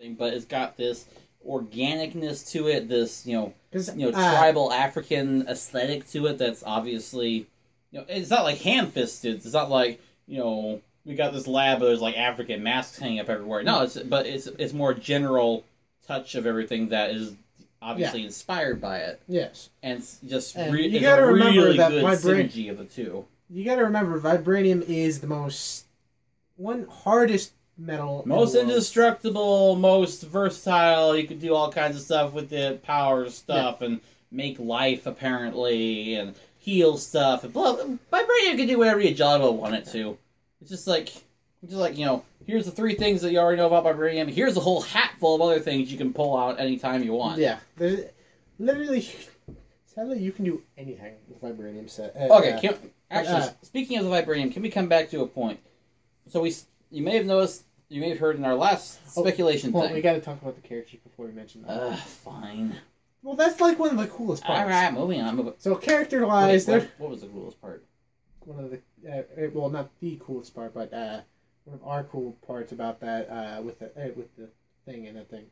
thing, but it's got this organicness to it. This you know you know uh, tribal African aesthetic to it. That's obviously you know it's not like ham fisted. It's not like you know we got this lab, but there's like African masks hanging up everywhere. No, it's but it's it's more general touch of everything that is obviously inspired by it, Yes. and it's just And re- you gotta remember really that good vibra- synergy of the two. You got to remember, vibranium is the most one hardest metal. Most world. indestructible, most versatile. You could do all kinds of stuff with it, power stuff, and make life apparently, and heal stuff. And blah. Vibranium can do whatever you jolly want it to. It's just like, just like you know, here's the three things that you already know about vibranium. Here's a whole hat full of other things you can pull out anytime you want. Yeah, there's literally. Sadly, you can do anything with vibranium set. Uh, Okay. uh, Can, actually, uh, speaking of the vibranium, can we come back to a point? So we, you may have noticed, you may have heard in our last Oh, speculation well, thing. we got to talk about the characters before we mention that. Ugh, fine. well, that's like one of the coolest parts. All right, moving on. Moving. So character wise, what, what was the coolest part? one of the uh, uh, well, not the coolest part, but uh, one of our cool parts about that uh, with the uh, with the thing and the thing.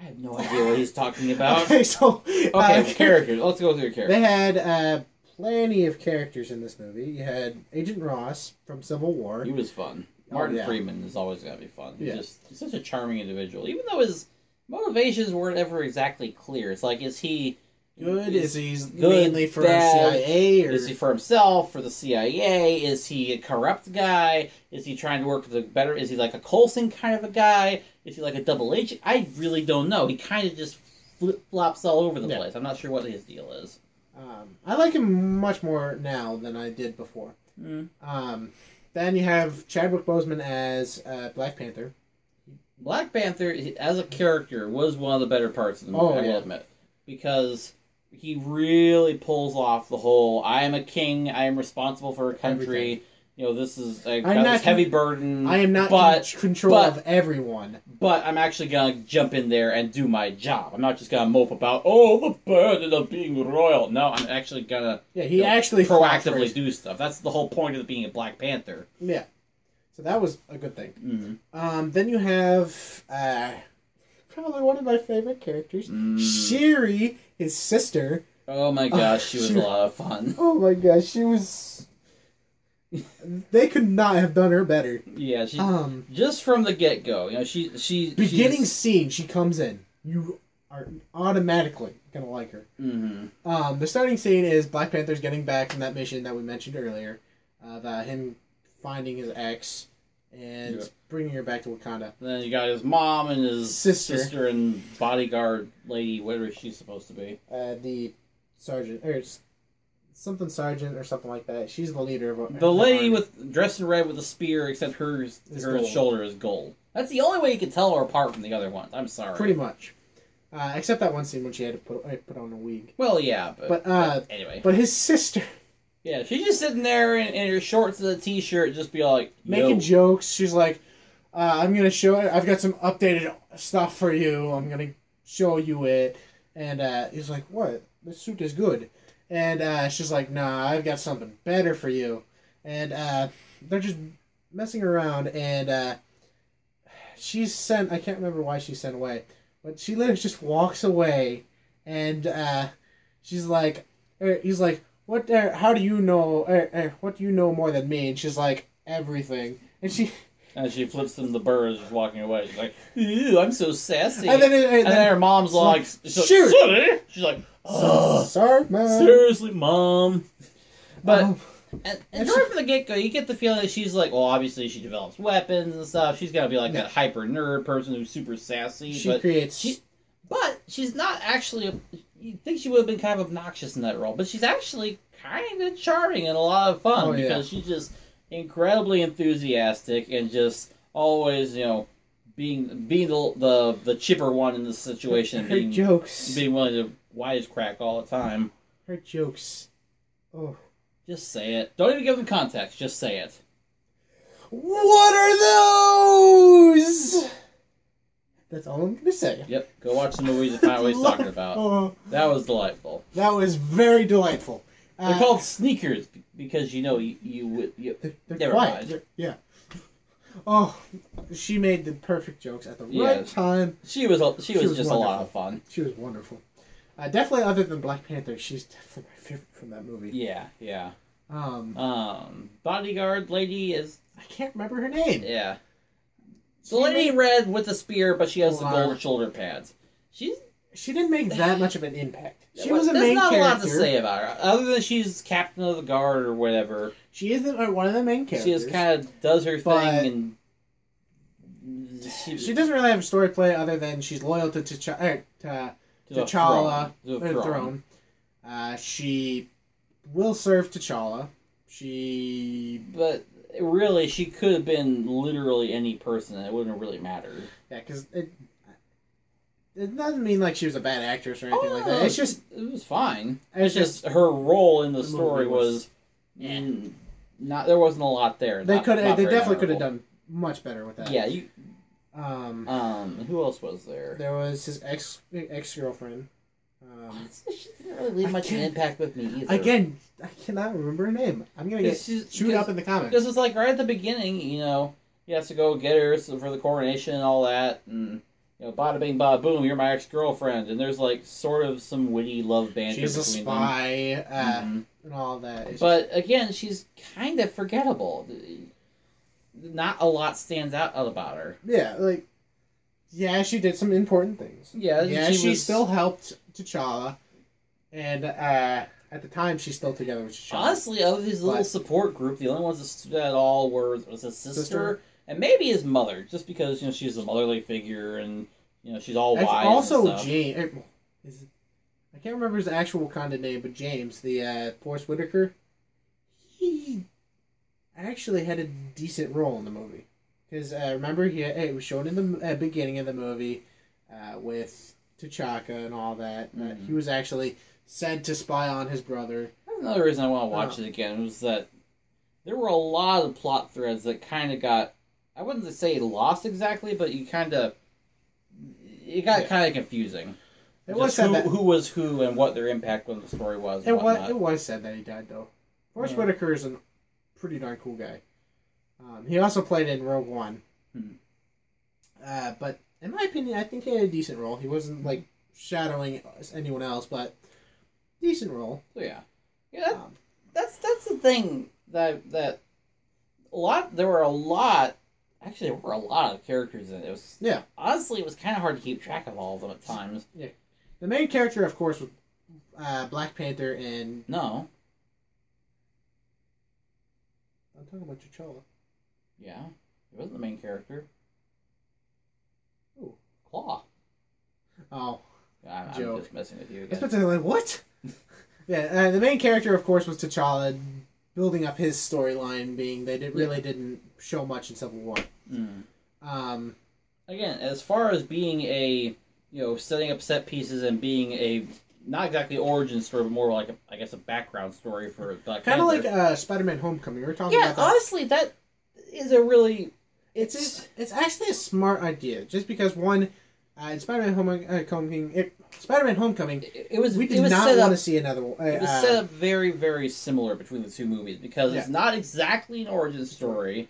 I have no idea what he's talking about. Okay, so Okay, uh, characters. Let's go through characters. They had uh, plenty of characters in this movie. You had Agent Ross from Civil War. He was fun. Oh, Martin yeah. Freeman is always gonna be fun. He's Yeah. just he's such a charming individual. Even though his motivations weren't ever exactly clear. It's like is he Good? Is he good, mainly for bad? CIA or Is he for himself, for the CIA? Is he a corrupt guy? Is he trying to work with the better? Is he like a Coulson kind of a guy? Is he like a double agent? I really don't know. He kind of just flip flops all over the Yeah. place. I'm not sure what his deal is. Um, I like him much more now than I did before. Mm. Um, then you have Chadwick Boseman as uh, Black Panther. Black Panther, as a character, was one of the better parts of the movie. Oh, I will yeah. admit, because he really pulls off the whole "I am a king. I am responsible for a country." Everything. You know, this is a I'm not this heavy burden. I am not but in control but- of everyone. but I'm actually gonna jump in there and do my job. I'm not just gonna mope about oh the burden of being royal. No, I'm actually gonna Yeah, he you know, actually proactively do stuff. That's the whole point of being a Black Panther. Yeah, so that was a good thing. Mm-hmm. Um, then you have uh, probably one of my favorite characters, Mm. Shuri, his sister. Oh my gosh, she was she- a lot of fun. Oh my gosh, she was. They could not have done her better. Yeah, she Um, just from the get go. You know, she she beginning she's- scene, she comes in. You are automatically gonna like her. Mhm. Um, the starting scene is Black Panther's getting back from that mission that we mentioned earlier, uh, him finding his ex and Yeah. bringing her back to Wakanda. And Then you got his mom and his Sister. sister and bodyguard lady, whatever she's supposed to be. Uh, the sergeant or something sergeant or something like that. She's the leader of The lady with dressed in red with a spear, except hers Is her gold. shoulder is gold. That's the only way you can tell her apart from the other ones. I'm sorry. pretty much, uh, except that one scene when she had to put put on a wig. Well, yeah, but, But, uh, anyway, But his sister yeah, she's just sitting there in, in her shorts and a t-shirt, just be like making jokes. She's like, uh, "I'm gonna show. I've got some updated stuff for you. I'm gonna show you it." And uh, he's like, "What? This suit is good." And uh, she's like, "Nah, I've got something better for you." And uh, they're just messing around, and uh, she's sent. I can't remember why she's sent away, but she literally just walks away, and uh, she's like, er, he's like, "What? Uh, how do you know? Er, er, what do you know more than me?" And she's like, "Everything." And she, and she flips them the bird, just walking away. She's like, "Ew, I'm so sassy." and then, and And then her mom's like, like, she's like, "Shoot." She's like, "Ugh, sorry, man. seriously, mom." But Um, And, and And right from the get go, you get the feeling that she's like, well, obviously she develops weapons and stuff. She's got to be like Yeah. that hyper nerd person who's super sassy. she but creates. she, but she's not actually. A, you think she would have been kind of obnoxious in that role, but she's actually kind of charming and a lot of fun Oh, yeah. because she's just incredibly enthusiastic and just always, you know, being being the the, the chipper one in the situation, her being jokes. being willing to wisecrack all the time. her jokes. Oh. Just say it. Don't even give them context. Just say it. What are those? That's all I'm gonna say. Yep, go watch the movies and find what he's talking about. Oh, That was delightful. that was very delightful. They're Uh, called sneakers because you know you you would. You, They're, they're Never quiet. mind. They're- yeah. Oh, she made the perfect jokes at the right time. She was she, She was, was just a lot of fun. She was wonderful. Uh, definitely, other than Black Panther, she's definitely my favorite from that movie. Yeah, yeah. Um, Um, bodyguard lady is I can't remember her name. yeah. The lady made- red with the spear, but she has the gold shoulder pads. She's She didn't make that much of an impact. She was a There's main not a lot character. to say about her, other than she's captain of the guard or whatever. She is the, uh, one of the main characters. She just kind of does her thing, and she, She doesn't really have a story play other than she's loyal to T'Challa, to to the T'Challa, throne, the throne. Uh, she will serve T'Challa. She But really, she could have been literally any person, and it wouldn't have really mattered. yeah, because it it doesn't mean like she was a bad actress or anything Oh, like that. It's just it was fine. it's It's just her role in the, The story was, was- not. There wasn't a lot there. they could they definitely could have done much better with that. Yeah, you. Um, Um, who else was there? there was his ex ex girlfriend. Um, She didn't really leave much of an impact with me either. again, I cannot remember her name. I'm gonna get Because she's- shoot because- up in the comments. Because it's like right at the beginning, you know, he has to go get her for the coronation and all that, and you know, bada bing, bada boom, you're my ex girlfriend, and there's like sort of some witty love banter She's a between spy uh, them. Mhm. and all that. It's But again, she's kind of forgettable. Not a lot stands out about her. Yeah, like yeah, she did some important things. Yeah, yeah, she, was- still helped T'Challa, and uh, at the time she's still together with T'Challa. Honestly, of his little support group, the only ones that stood at all were was his sister, Sister. and maybe his mother, just because you know she's a motherly figure and you know she's all wise. also. James. I can't remember his actual Wakanda name, but James, the uh, Forest Whitaker, he actually had a decent role in the movie. Because uh, remember, he it was shown in the uh, beginning of the movie uh, with T'Chaka and all that. Uh, Mhm. he was actually sent to spy on his brother. That's another reason I want to watch Oh. it again was that there were a lot of plot threads that kind of got I wouldn't say lost exactly, but you kind of it got Yeah. kind of confusing. It was said who, that who was who and what their impact on the story was. it was it was said that he died though. Forest Yeah. Whitaker is a pretty darn cool guy. Um, he also played in Rogue One. Hmm. Uh, but in my opinion, I think he had a decent role. He wasn't like shadowing anyone else, but decent role. So yeah, yeah. That, Um, that's that's the thing that that a lot. There were a lot. Actually, there were a lot of characters in it. It was Yeah. Honestly, it was kind of hard to keep track of all of them at times. Yeah. the main character, of course, was uh, Black Panther, and No, I'm talking about T'Challa. yeah, he wasn't the main character. Who? Klaue. Oh, I'm, I'm just messing with you I was about to say, like, what? yeah, uh, the main character, of course, was T'Challa, building up his storyline. Being they did really didn't show much in Civil War. Mm. Um, Again, as far as being a you know setting up set pieces and being a not exactly origin story, but more like a, I guess a background story for Black kind of like Panther. uh, Spider-Man: Homecoming. We were talking yeah, about that. honestly, that is a really It's it's it's, it's actually a smart idea, just because one, uh, in Spider-Man uh, Homecoming, it, Spider-Man: Homecoming, it, it was we it did was not want up to see another one. Uh, it was uh, set up very very similar between the two movies because it's not exactly an origin story.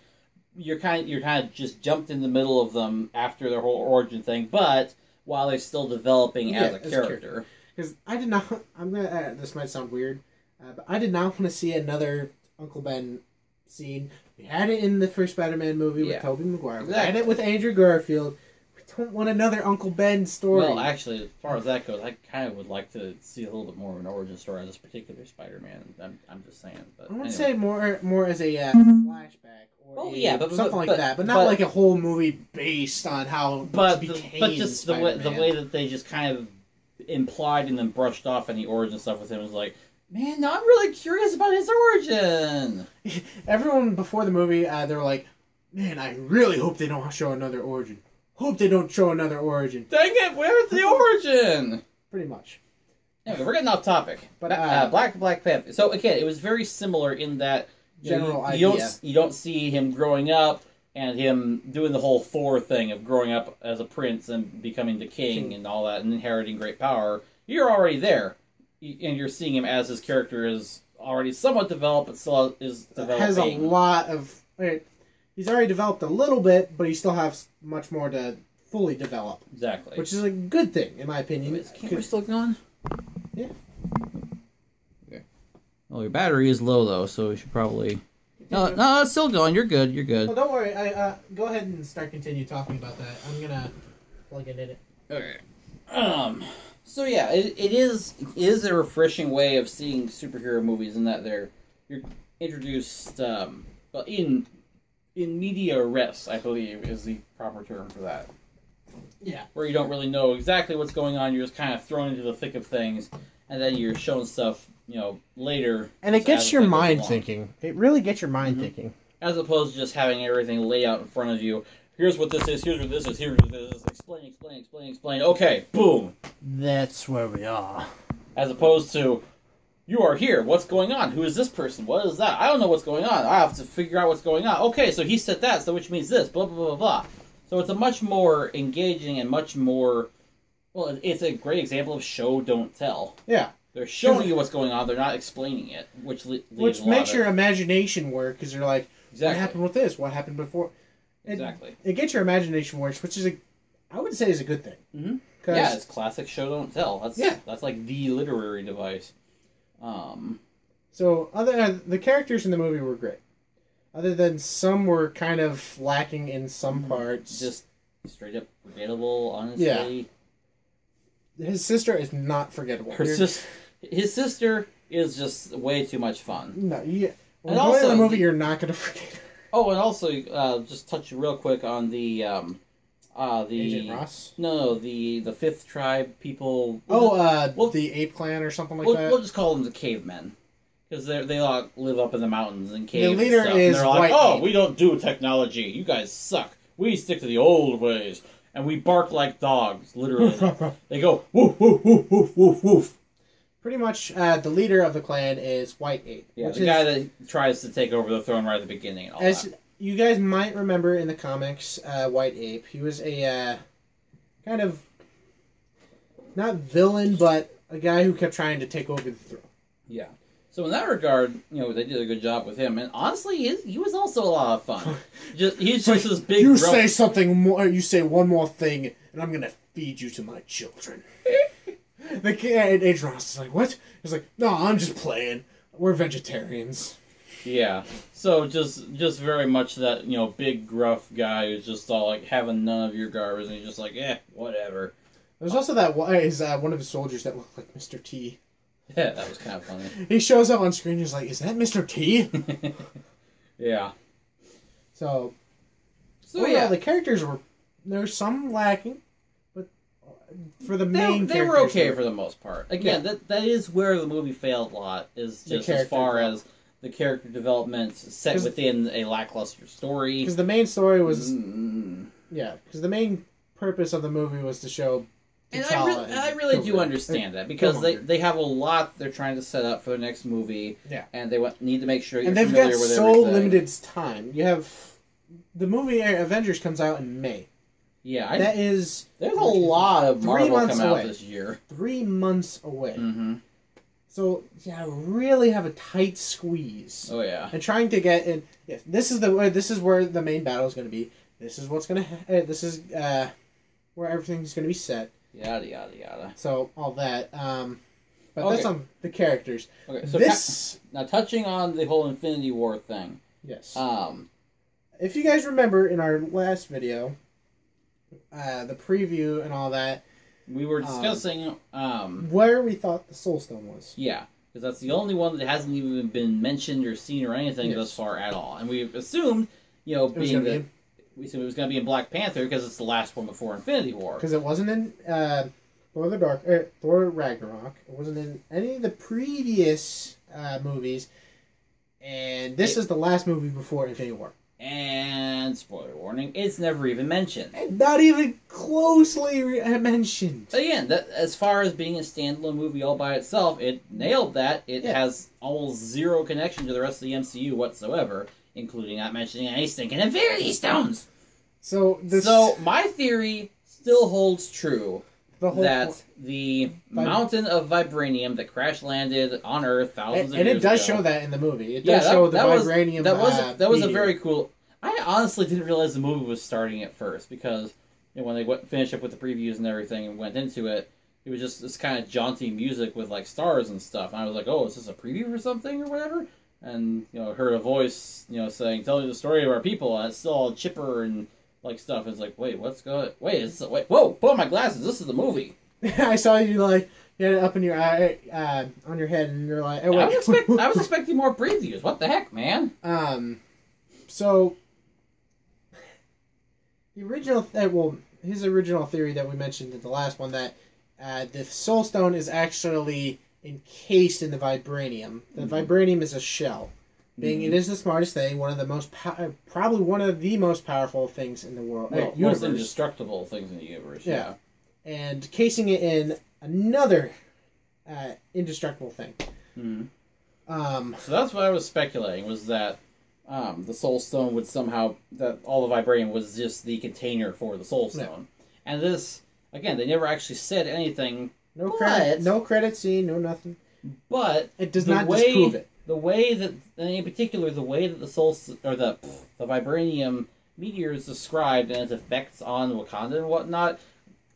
You're kind you're kind of just jumped in the middle of them after their whole origin thing, but while they're still developing Yeah, as a as a character. Because I did not. I'm gonna. Uh, this might sound weird, uh, but I did not want to see another Uncle Ben scene. We had it in the first Spider-Man movie Yeah. with Tobey Maguire. We had it with Andrew Garfield. We don't want another Uncle Ben story. Well, actually, as far as that goes, I kind of would like to see a little bit more of an origin story on this particular Spider-Man. I'm, I'm just saying, but I want anyway. say more, more as a uh, flashback or Oh, a- yeah, but- something but- like but- that, but not but- like a whole movie based on how but he the, but just the way the way that they just kind of implied and then brushed off any origin stuff with him was like, man, now I'm really curious about his origin. Everyone before the movie, uh, they were like, "Man, I really hope they don't show another origin. Hope they don't show another origin." Dang it, where's the origin? Pretty much. Anyway, we're getting off topic. But, uh, uh, Black Black Panther. So again, it was very similar in that General you, you idea. don't you don't see him growing up and him doing the whole Thor thing of growing up as a prince and becoming the king King. and all that and inheriting great power. You're already there, and you're seeing him as his character is already somewhat developed, but still is developing. has a lot of. It, he's already developed a little bit, but he still has much more to fully develop, Exactly. which is a good thing in my opinion. is camera still going? Yeah. Okay. Well, your battery is low though, so we should probably. No, no, it's still going. You're good. You're good. Well, don't worry. I uh, go ahead and start continue talking about that. I'm gonna plug it in it. Okay. Um. So yeah, it, it is it is a refreshing way of seeing superhero movies in that they're you're introduced um well in in media res I believe is the proper term for that Yeah. where you don't really know exactly what's going on you're just kind of thrown into the thick of things and then you're shown stuff you know later And it gets your mind along. thinking. It really gets your mind Mhm. thinking. as opposed to just having everything laid out in front of you. Here's what this is. Here's what this is. Here's what this is. Explain, explain, explain, explain. Okay, boom. That's where we are. As opposed to, you are here. What's going on? Who is this person? What is that? I don't know what's going on. I have to figure out what's going on. Okay, so he said that, so which means this. Blah blah blah blah. So it's a much more engaging and much more. Well, it's a great example of show don't tell. Yeah. They're showing you what's going on. They're not explaining it, which le- Which a lot makes of- your imagination work because you're like, exactly what happened with this? What happened before? It, exactly. It gets your imagination works, which is a, I would say is a good thing. Mhm. 'Cause- Yeah, it's classic show don't tell. That's Yeah. that's like the literary device. Um, So other uh, the characters in the movie were great. Other than some were kind of lacking in some Mhm. parts. just straight up forgettable. Honestly, Yeah. his sister is not forgettable. her You're- sis, his sister is just way too much fun. No. When And also- the movie, you're not gonna forget. Oh, and also uh, just touch real quick on the um, uh, the Agent Ross. no, no, the the fifth tribe people. Oh, uh, Well- the ape clan or something like we'll, that. we'll just call them the cavemen. Because they they all live up in the mountains and caves. and leader and is they're like, "Oh, we don't do technology. You guys suck. We stick to the old ways, and we bark like dogs. Literally, they go woof woof woof woof woof woof. Pretty much, uh, the leader of the clan is White Ape. Yeah, which the is, guy that tries to take over the throne right at the beginning as that. you guys might remember in the comics, uh, White Ape. He was a uh, kind of not villain, but a guy who kept trying to take over the throne. Yeah. So in that regard, you know, they did a good job with him, and honestly, he, he was also a lot of fun. just he's just this big. you say something more. You say one more thing, and I'm gonna feed you to my children. the kid, Agent Ross is like, "What?" He's like, "No, I'm just playing. We're vegetarians." Yeah. So just just very much that you know big gruff guy who's just all like having none of your garbage, and he's just like, eh, whatever. There's also that one uh, one of his soldiers that looked like Mr. T. Yeah, that was kind of funny. He shows up on screen. And he's like, "Is that Mr. T?" yeah. So, So overall, yeah, the characters were there's some lacking, but for the they, main, they were okay for the most part. Again, Yeah. that that is where the movie failed a lot. Is just as far as the character development set within a lackluster story. because the main story was Mm. yeah, because the main purpose of the movie was to show. And I, T'Challa re- and I really do understand that because they, they have a lot they're trying to set up for the next movie. Yeah. And they want, need to make sure you're and they've familiar got so everything. limited time. You have the movie Avengers comes out in May. Yeah, I, that is there's a lot of Marvel come out away. this year. three months away. Mm-hmm. So yeah, really have a tight squeeze. Oh yeah. and trying to get in. Yes, this is the this is where the main battle is going to be. This is what's going to. Uh, this is uh, where everything's going to be set. Yada yada yada. So all that. Um, but that's on the characters. Okay, so this now touching on the whole Infinity War thing. yes. Um, if you guys remember in our last video, uh, the preview and all that, we were Um, discussing um, where we thought the Soul Stone was. yeah, because that's the only one that hasn't even been mentioned or seen or anything Yes. thus far at all, and we assumed, you know, was being that be we assumed it was going to be in Black Panther because it's the last one before Infinity War. because it wasn't in uh, Thor the Dark, uh, Thor Ragnarok. It wasn't in any of the previous uh, movies, and this is the last movie before Infinity War. And spoiler warning, it's never even mentioned. And not even closely re- uh, mentioned. Again, that as far as being a standalone movie all by itself, it nailed that. It Yeah. has almost zero connection to the rest of the MCU whatsoever, including not mentioning any stinking Infinity Stones. So this, So my theory still holds true the whole that the Vib- mountain of vibranium that crash landed on Earth thousands and, of and years it does ago, show that in the movie. It yeah, does that, show the that was vibranium. that was uh, a, that was a very cool. I honestly didn't realize the movie was starting at first because you know, when they went, finished up with the previews and everything and went into it, it was just this kind of jaunty music with like stars and stuff. And I was like, oh, is this a preview for something or whatever? And you know, heard a voice, you know, saying, "Tell me the story of our people." And it's still all chipper and like stuff. It's like, wait, what's going? Wait, is this a, wait, whoa, put on my glasses. This is the movie. I saw you like you had it up in your eye, uh, on your head, and you're like, oh, I was, expect- I was expecting more previews. What the heck, man? Um, so the original, th- well, his original theory that we mentioned in the last one that uh, the Soul Stone is actually encased in the vibranium. The Mhm. vibranium is a shell. Being Mhm. it is the smartest thing, one of the most uh, probably one of the most powerful things in the world, uh, most indestructible things in the universe. Yeah. Yeah. and casing it in another uh, indestructible thing. Mhm. Um, So that's what I was speculating was that um, the Soul Stone would somehow that all the vibranium was just the container for the Soul Yeah. Stone, and this again they never actually said anything, no But- credit, no credit scene, no nothing. but It does not way- disprove it. The way that in particular the way that the Soul or the the vibranium meteor is described and its effects on Wakanda and whatnot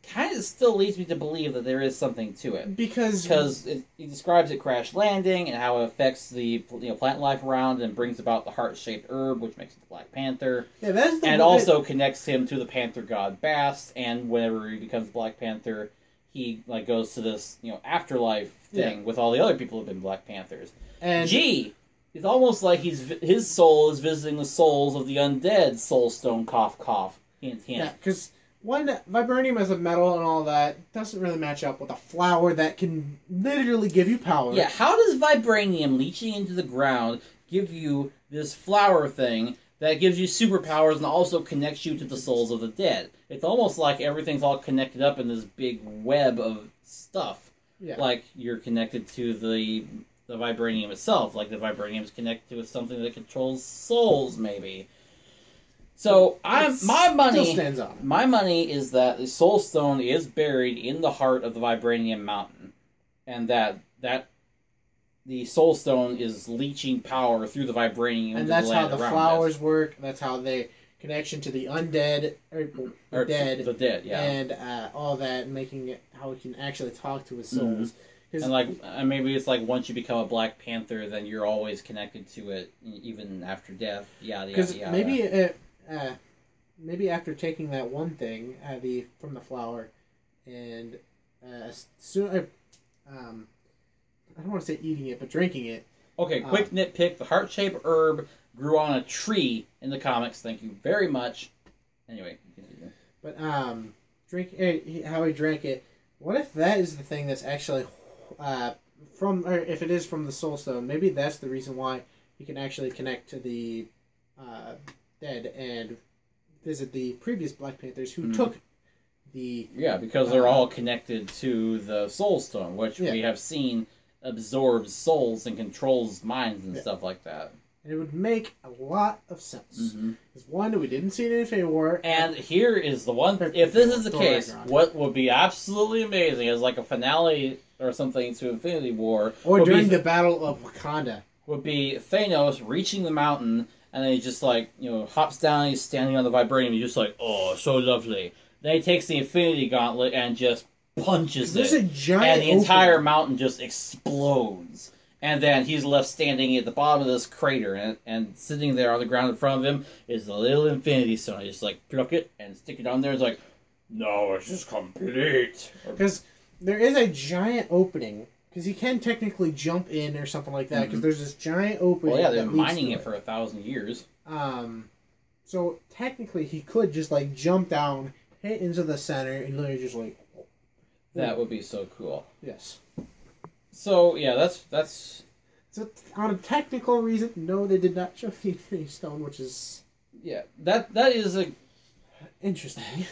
kind of still leads me to believe that there is something to it. Because because it, it describes it crash landing and how it affects the you know plant life around and brings about the heart shaped herb, which makes it the Black Panther, yeah, that's the and one that- also connects him to the Panther god Bast. And whenever he becomes Black Panther, he like goes to this you know afterlife thing with all the other people who've been Black Panthers. And Gee, it's almost like he's his soul is visiting the souls of the undead. Soul Stone cough cough hint hint. yeah, because one vibranium as a metal and all that doesn't really match up with a flower that can literally give you power. Yeah, how does vibranium leaching into the ground give you this flower thing that gives you superpowers and also connects you to the souls of the dead? It's almost like everything's all connected up in this big web of stuff. yeah. Like you're connected to the the vibranium itself, like the vibranium is connected with something that controls souls, maybe. So I'm It's- my money. still stands on. My money is that the Soul Stone is buried in the heart of the Vibranium Mountain, and that that the Soul Stone is leaching power through the vibranium. And that's the how the flowers work. That's how they connection to the undead or, it. Or dead the dead, yeah. and uh, all that, making it how it can actually talk to his souls. 'Cause- And like uh, maybe it's like once you become a Black Panther, then you're always connected to it, even after death. Yeah, Because maybe it, uh, maybe after taking that one thing uh, the from the flower, and uh, soon, uh, um, I don't want to say eating it, but drinking it. Okay, quick Um, nitpick: the heart-shaped herb grew on a tree in the comics. Thank you very much. Anyway, continue. But um, drink uh, how he drank it. What if that is the thing that's actually uh, from, or if it is from the Soul Stone? Maybe that's the reason why he can actually connect to the uh, dead and visit the previous Black Panthers who Mhm. took the Yeah, because they're Uh, all connected to the Soul Stone, which Yeah. we have seen absorbs souls and controls minds and Yeah. stuff like that. And it would make a lot of sense. hmm Because one, we didn't see it in Infinity War. And here is the one. If this is the case, what would be absolutely amazing is like a finale or something to Infinity War, or during be, the Battle of Wakanda. would be Thanos reaching the mountain and then he just like you know hops down. He's standing on the vibranium. He's just like, oh, so lovely. Then he takes the Infinity Gauntlet and just punches There's it. a giant and the entire mountain just explodes. And then he's left standing at the bottom of this crater, and, and sitting there on the ground in front of him is the little Infinity Stone. I just like pluck it and stick it on there. It's like, no, it's just complete. Because there is a giant opening. Because he can technically jump in or something like that. Because Mhm. there's this giant opening. well, yeah, they've been mining to it for a thousand years. Um, so technically, he could just like jump down, hit into the center, and literally just like That would be so cool. yes. So yeah, that's that's So on a technical reason, no, they did not show the Infinity Stone, which is yeah that that is a interesting.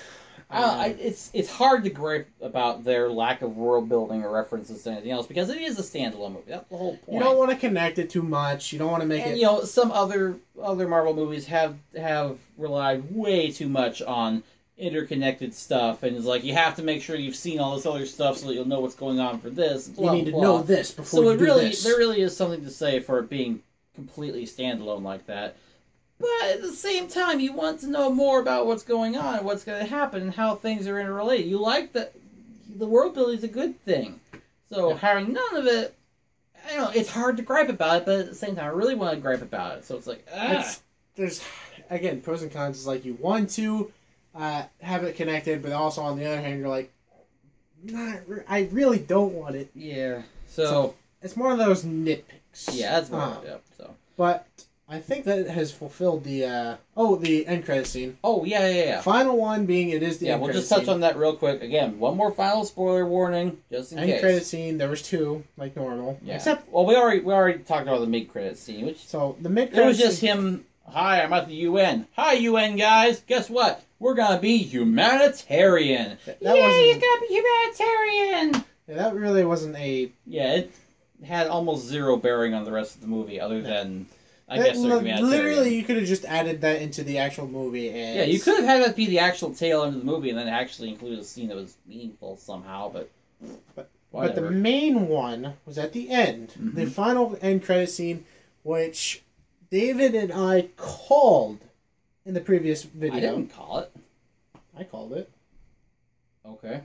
I, I, it's it's hard to gripe about their lack of world building or references to anything else because it is a standalone movie. That's the whole point. you don't want to connect it too much. You don't want to make and it. you know some other other Marvel movies have have relied way too much on interconnected stuff, and it's like you have to make sure you've seen all this other stuff so that you'll know what's going on for this. you blah, need to know this before So you it really this. there really is something to say for it being completely standalone like that. But at the same time, you want to know more about what's going on and what's going to happen and how things are interrelated. You like the the world building is a good thing. So Yeah. having none of it, I don't know it's hard to gripe about it, but at the same time, I really want to gripe about it. So it's like, ah. It's, there's again pros and cons. Is like you want to uh, have it connected, but also on the other hand, you're like, not. Re- I really don't want it. yeah. So, So- It's more of those nitpicks. yeah, that's more of it. So But I think that has fulfilled the. Uh, oh, the end credit scene. oh yeah, yeah, yeah. Final one being it is the Yeah, end we'll just touch scene. on that real quick. Again, one more final spoiler warning, just in case. end case. credit scene. There was two, like normal. Yeah. Except well, we already we already talked about the mid credit scene, which so the mid credit. it was just him. Hi, I'm at the UN. Hi, UN guys. Guess what? We're gonna be humanitarian. That yeah, wasn't- you gotta be humanitarian. Yeah, that really wasn't a. Yeah, it had almost zero bearing on the rest of the movie, other than I guess they're li- humanitarian. literally, you could have just added that into the actual movie. And Yeah, you could have had that be the actual tail end of the movie, and then actually include a scene that was meaningful somehow. But But- But the main one was at the end, the Mhm. final end credit scene, which David and I called in the previous video. I didn't call it. I called it Okay.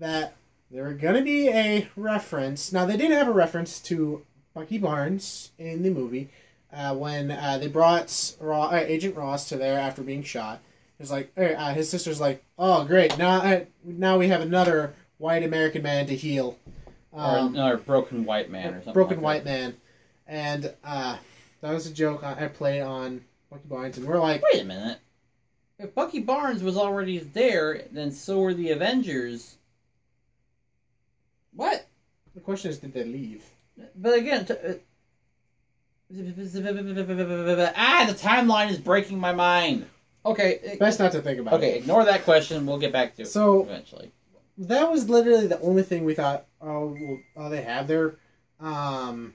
that there were going to be a reference. Now they did have a reference to Bucky Barnes in the movie uh, when uh, they brought Ra- uh, Agent Ross to there after being shot. It was like er, uh, his sister's like, "Oh, great! Now, uh, now we have another white American man to heal." Or Um, another broken white man or something. broken like white man, and uh, that was a joke I I played on Bucky Barnes, and we're like, Wait a minute. If Bucky Barnes was already there, then so were the Avengers. What? the question is, did they leave? But again, t- uh, ah, the timeline is breaking my mind. Okay. Best not to think about Okay, it. Okay, ignore that question. We'll get back to it So eventually. that was literally the only thing we thought. Oh, well, oh they have their, um,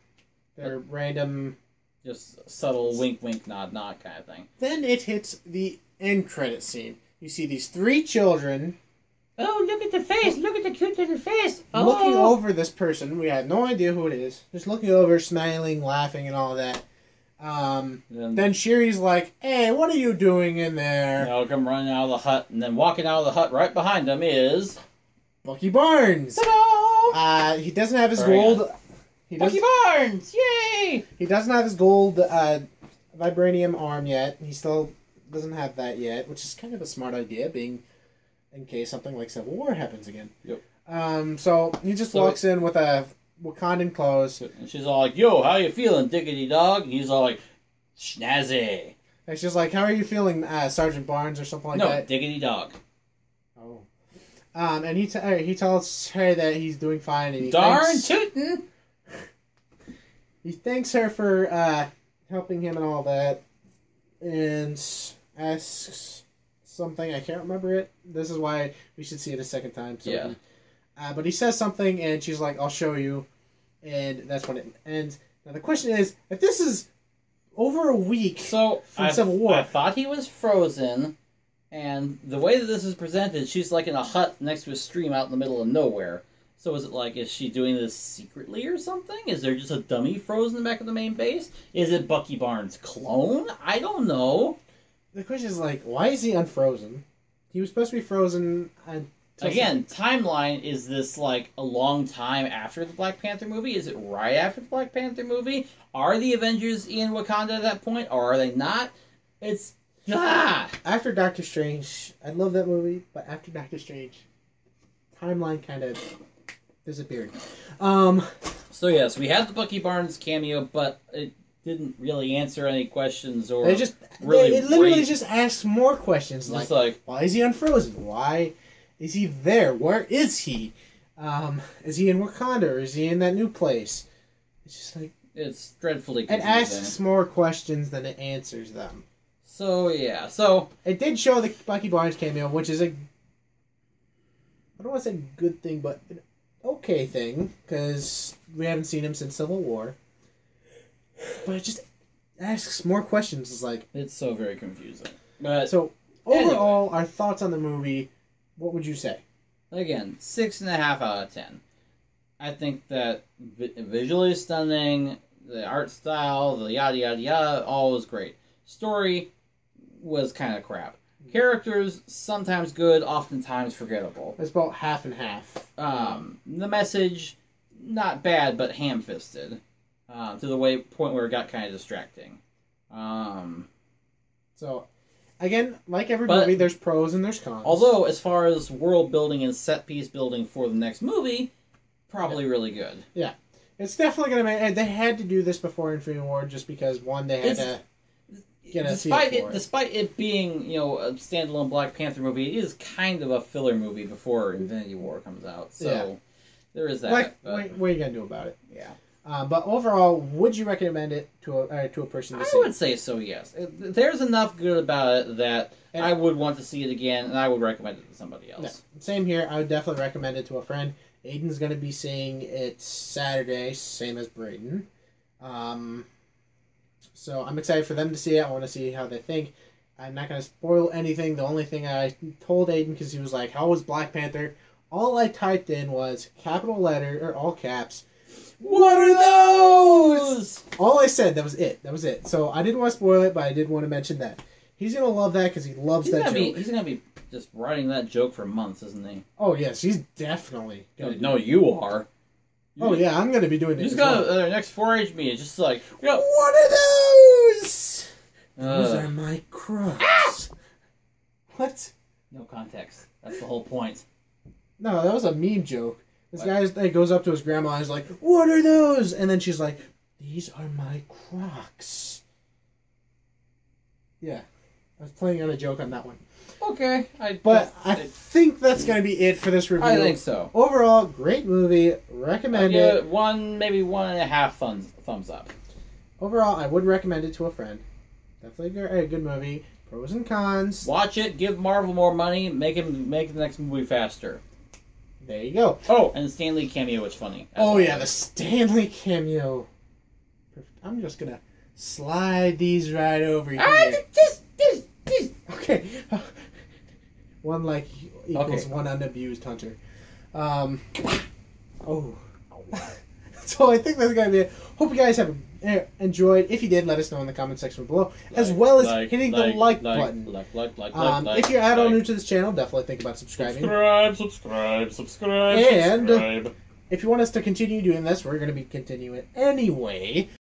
their random. Just subtle wink, wink, nod, nod kind of thing. Then it hits the end credit scene. You see these three children Oh, look at the face! Look at the cute little face! Oh. looking over this person. We had no idea who it is. Just looking over, smiling, laughing, and all that. Um, Then, then Shuri's like, "Hey, what are you doing in there?" they'll come running out of the hut, and then walking out of the hut right behind him is Bucky Barnes. ta-da! Uh, he doesn't have his Very gold. He Bucky doesn't. Barnes! Yay! He doesn't have his gold uh, vibranium arm yet. He still doesn't have that yet, which is kind of a smart idea, being in case something like Civil War happens again. Yep. Um. So he just So walks in with a Wakandan clothes. And she's all like, "Yo, how you feeling, diggity dog?" And he's all like, "Schnazzy." And she's like, "How are you feeling, uh, Sergeant Barnes, or something like that? no, diggity dog. Oh. Um. And he t- uh, he tells her that he's doing fine, and he Darn thanks, tootin'! he thanks her for uh, helping him and all that, and asks something. I can't remember it. This is why we should see it a second time. So Yeah. uh, but he says something, and she's like, "I'll show you," and that's when it ends. Now the question is, if this is over a week, So From I, Civil War. I thought he was frozen, and the way that this is presented, she's like in a hut next to a stream out in the middle of nowhere. So is it like is she doing this secretly or something? Is there just a dummy frozen back of the main base? Is it Bucky Barnes' clone? I don't know. The question is like, why is he unfrozen? He was supposed to be frozen. Again, timeline is this like a long time after the Black Panther movie? Is it right after the Black Panther movie? Are the Avengers in Wakanda at that point, or are they not? It's ah. after Doctor Strange, I love that movie, but after Doctor Strange, timeline kind of disappeared. Um, So yes, we had the Bucky Barnes cameo, but it didn't really answer any questions or they just really they, it literally just asks more questions like, like why is he unfrozen? Why is he there? Where is he? Um, is he in Wakanda or is he in that new place? It's just like it's dreadfully it asks more questions than it answers them. So yeah, so It did show the Bucky Barnes cameo, which is a I don't want to say good thing, but an okay thing because we haven't seen him since Civil War. But it just asks more questions. It's like it's so very confusing. But so overall, our thoughts on the movie. What would you say? again, six and a half out of ten. I think that vi- visually stunning, the art style, the yada yada yada, all was great. Story was kind of crap. Characters sometimes good, oftentimes forgettable. It's about half and half. Um, the message not bad, but ham-fisted uh, to the way point where it got kind of distracting. Um, So, again, like every But- movie, there's pros and there's cons. although, as far as world building and set piece building for the next movie, probably really good. Yeah, it's definitely gonna make. They had to do this before Infinity War just because one, they had It's- to. Get a despite it, it. despite it being you know a standalone Black Panther movie, it is kind of a filler movie before Infinity War comes out. So Yeah. there is that. Like, what, what are you gonna do about it? yeah, Uh, but overall, would you recommend it to a uh, to a person to I see? would say so. Yes, there's enough good about it that And- I would want to see it again, and I would recommend it to somebody else. No, same here. I would definitely recommend it to a friend. Aiden's going to be seeing it Saturday, same as Braden. Um, so I'm excited for them to see it. I want to see how they think. I'm not going to spoil anything. The only thing I told Aiden because he was like, "How was Black Panther?" All I typed in was capital letter or all caps. What are those? All I said. That was it. That was it. So I didn't want to spoil it, but I did want to mention that he's gonna love that because he loves He's that gonna joke. be he's gonna be just writing that joke for months, isn't he? Oh yes, he's definitely. Gonna do No, you are. Oh yeah, I'm gonna be doing You it. just as got well. uh, next 4-H meeting. It's just like we got, What are those? Those uh, are my crocs. What? no context. That's the whole point. No, that was a meme joke. This What? guy is- like, goes up to his grandma and is like, "What are those?" And then she's like, "These are my crocs." Yeah, I was playing on a joke on that one, Okay, I but I think that's gonna be it for this review. I think so. Overall, great movie. Recommend it. it one, maybe one and a half thumbs thumbs up. Overall, I would recommend it to a friend. Definitely a a good movie. Pros and cons. Watch it. Give Marvel more money. Make him make the next movie faster. There you go. Oh, and the Stan Lee cameo was funny. Oh yeah, the Stan Lee cameo. Perfect. I'm just gonna slide these right over here. Ah, this, this, this. Okay. one like equals Okay. one unabused hunter. Um. Oh. so I think that's gonna be it. Hope you guys have eh, enjoyed. If you did, let us know in the comment section below, as well as like, hitting like, the like, like, button. Like, like, like, Um, like, if you're at all new to this channel, definitely think about subscribing. Subscribe, subscribe, subscribe, And- subscribe. If you want us to continue doing this, we're going to be continuing anyway.